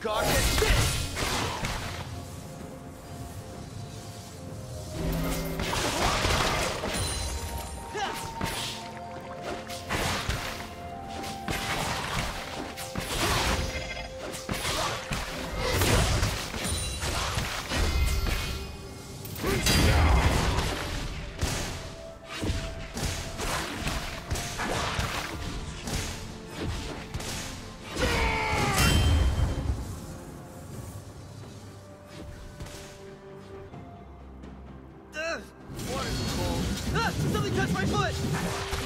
Cock it. My foot!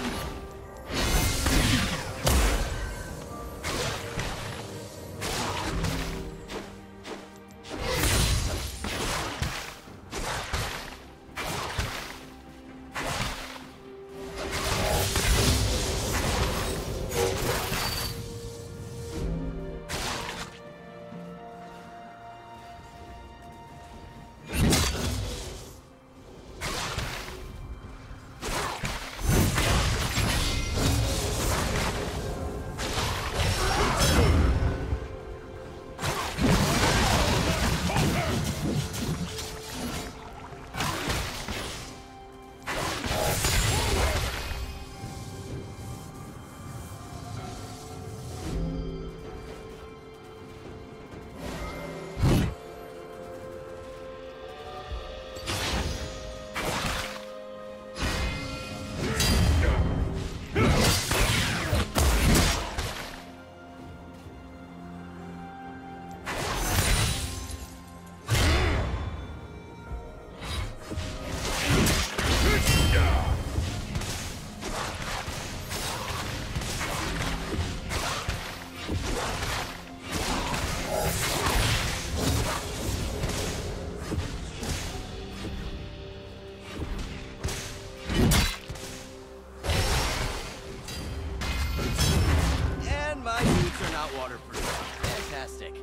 waterproof. Fantastic.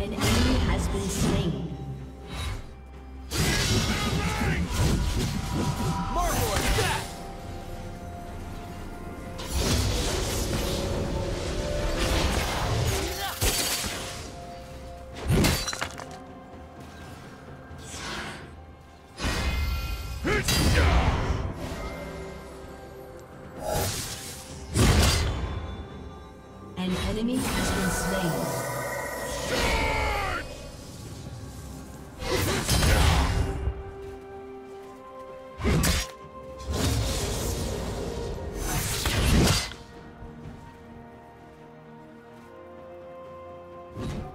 An enemy has been slain. Marvelous! An enemy has been slain. you